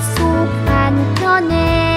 속한 편에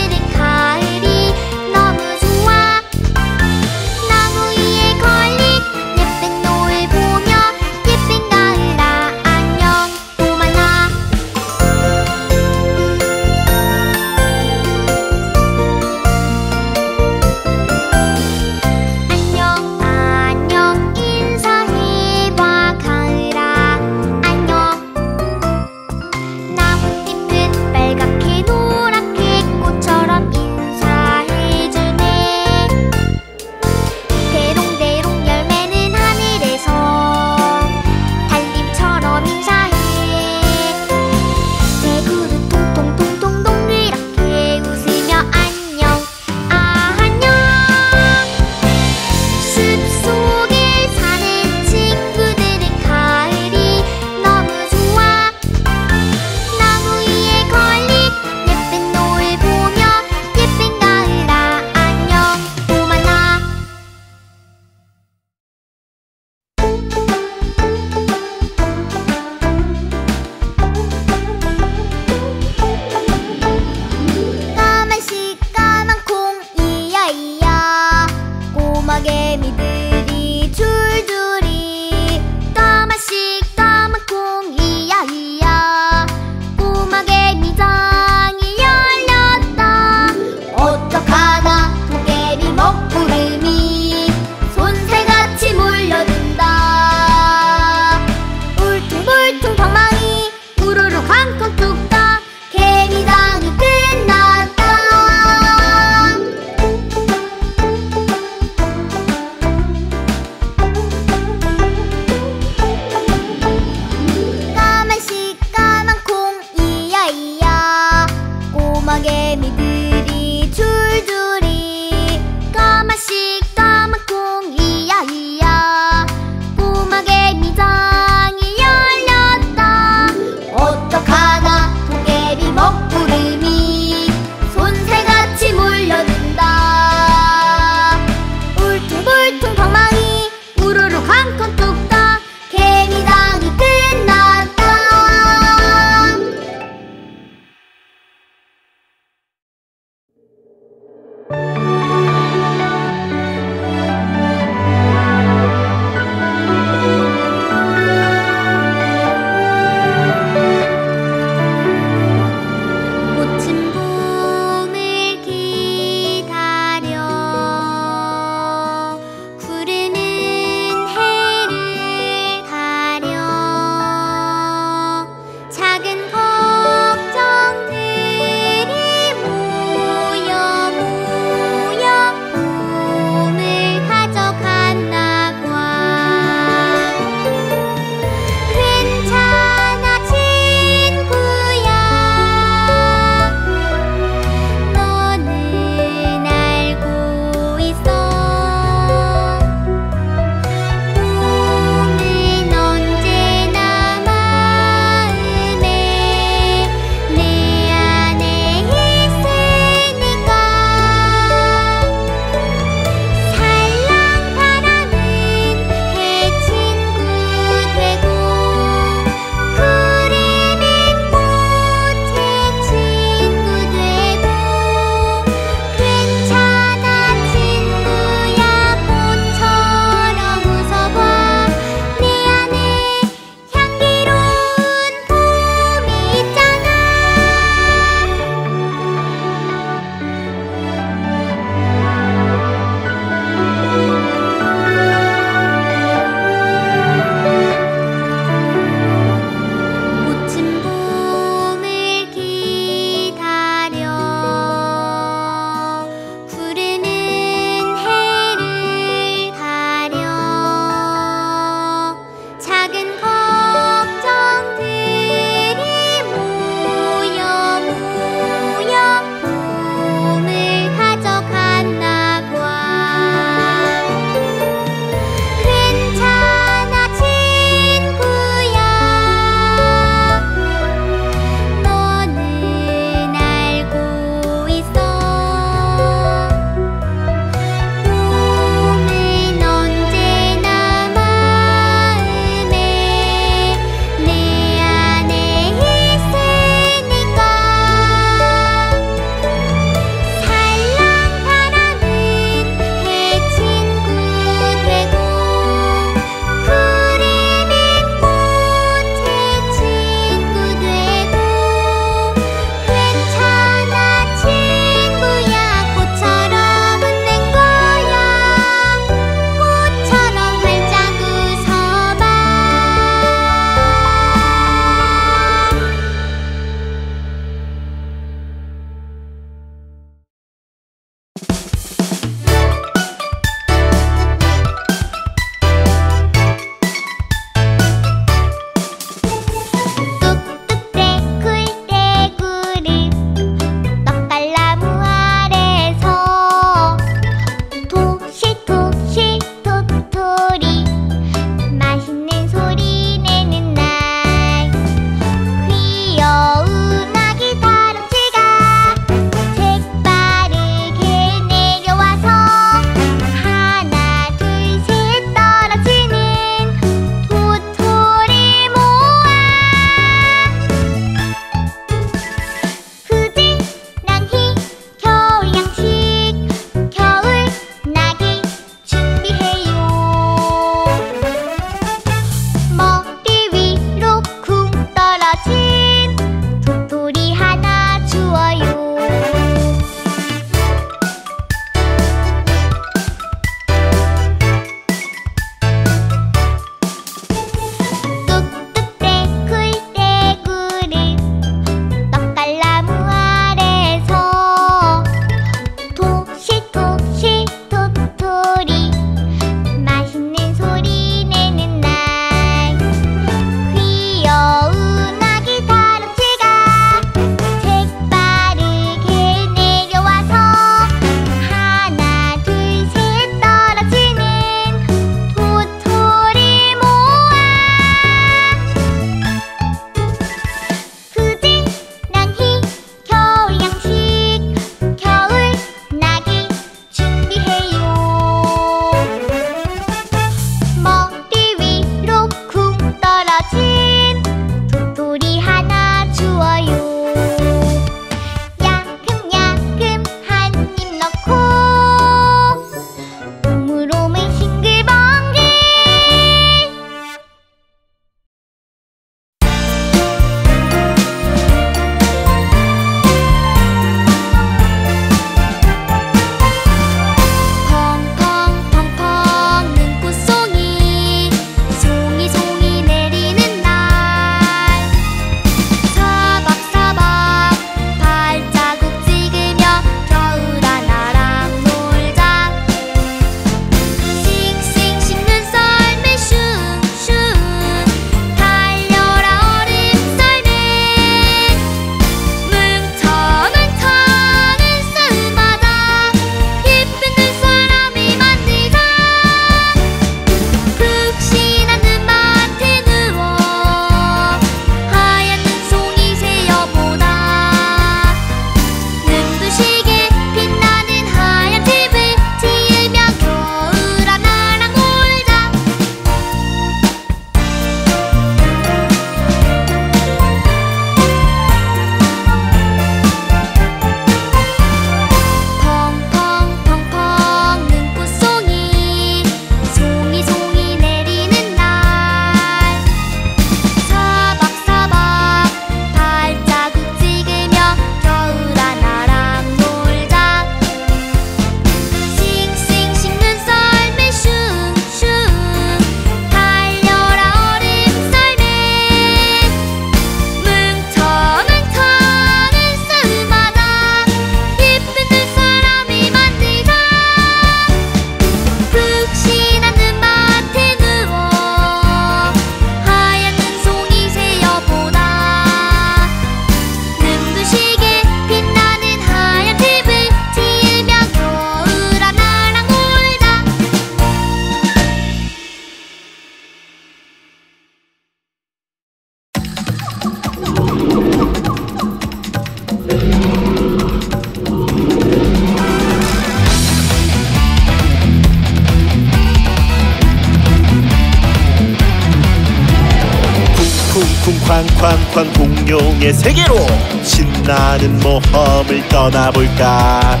쿵쿵쾅쾅 공룡의 세계로 신나는 모험을 떠나볼까?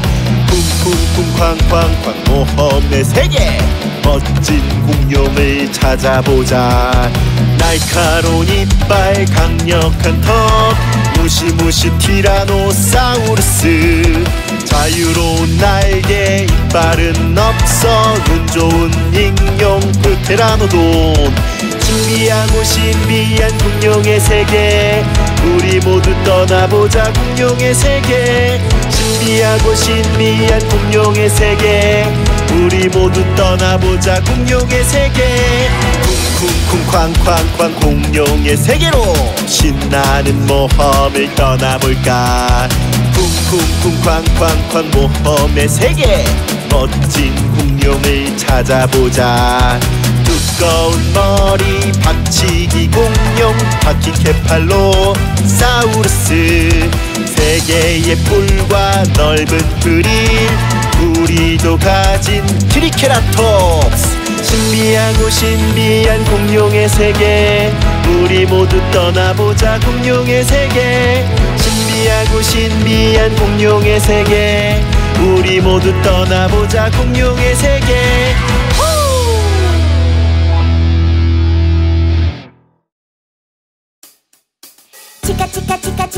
쿵쿵쿵 쾅쾅쾅 모험의 세계 멋진 공룡을 찾아보자. 날카로운 이빨 강력한 턱 무시무시 티라노사우루스. 자유로운 날개 이빨은 없어. 눈 좋은 익룡 프테라노돈 신비하고 신비한 공룡의 세계. 우리 모두 떠나보자 공룡의 세계. 신비하고 신비한 공룡의 세계. 우리 모두 떠나보자 공룡의 세계. 쿵쿵쿵 쾅쾅쾅 공룡의 세계로. 신나는 모험을 떠나볼까? 쿵쿵쿵 쾅쾅쾅 모험의 세계. 멋진 공룡을 찾아보자 두꺼운 머리 박치기 공룡 바퀴케팔로 사우루스. 세 개의 뿔과 넓은 그릴 우리도 가진 트리케라톱스. 신비하고 신비한 공룡의 세계. 우리 모두 떠나보자 공룡의 세계. 신비하고 신비한 공룡의 세계. 우리 모두 떠나보자 공룡의 세계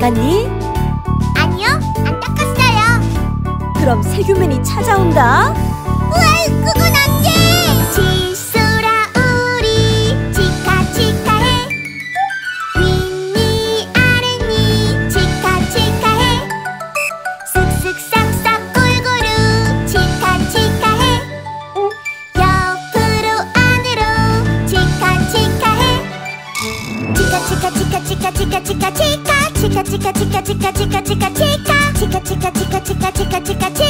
닦았니? 아니요, 안 닦았어요. 그럼 세균맨이 찾아온다. 으이, 그건 안 돼. 지수라 우리 치카 치카해. 윗니 아랫니 치카 치카해. 쓱쓱 싹싹 골고루 치카 치카해. 옆으로 안으로 치카 치카해. 치카 치카 치카 치카 치카 치카 치 카 치카 치카 치카 치카 치카 치카 치카 치카 치카 치카 치